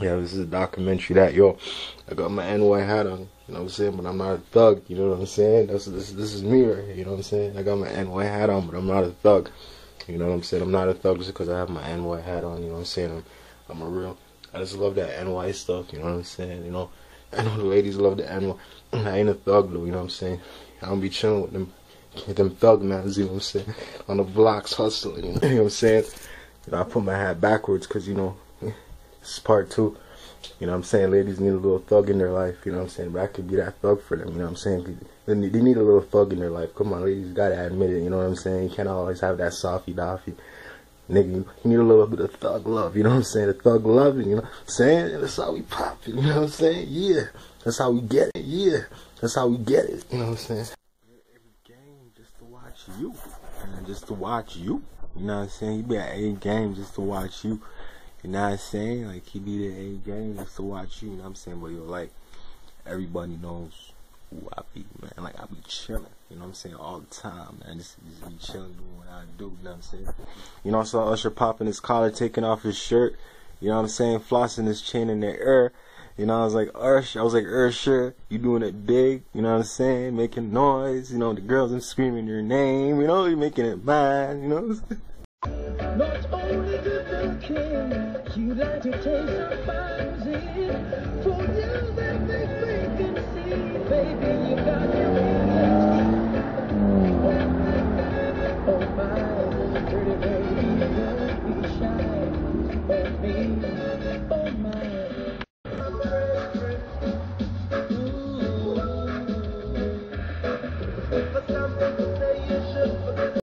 Yeah, this is a documentary that yo, I got my NY hat on, you know what I'm saying, but I'm not a thug, you know what I'm saying? That's this this is me right here, you know what I'm saying? I got my NY hat on, but I'm not a thug. You know what I'm saying? I'm not a thug just because I have my NY hat on, you know what I'm saying? I'm, I'm a real I just love that NY stuff, you know what I'm saying? You know, I know the ladies love the NY. I ain't a thug though, you know what I'm saying? I don't be chilling with them with them thug mans, you know what I'm saying? On the blocks hustling, you know what I'm saying? You know, I put my hat backwards because, you know, this is part two. You know what I'm saying? Ladies need a little thug in their life, you know what I'm saying? But I could be that thug for them, you know what I'm saying? They need, a little thug in their life. Come on, ladies, gotta admit it, you know what I'm saying? You can't always have that softy doffy. Nigga, you need a little bit of thug love, you know what I'm saying? The thug love, you know what I'm saying? That's how we pop it, you know what I'm saying? Yeah. That's how we get it, yeah. That's how we get it, you know what I'm saying? Every game just to watch you. And just to watch you. You know what I'm saying? You be at every game just to watch you. You know what I'm saying? Like he be there every game just to watch you. You know what I'm saying? But yo, like everybody knows who I be, man. Like I be chilling. You know what I'm saying? All the time, man. Just, just be chilling doing what I do. You know what I'm saying? You know, I saw Usher popping his collar, taking off his shirt. You know what I'm saying? Flossing his chin in the air. You know, I was like, Usher, I was like, Usher, you doing it big, you know what I'm saying? Making noise, you know, the girls are screaming your name, you know, you're making it mine, you know? Not only good looking, you like to taste the fines. For you that make me conceive, baby, you got me feeling. Oh my, pretty baby, don't be shy at me.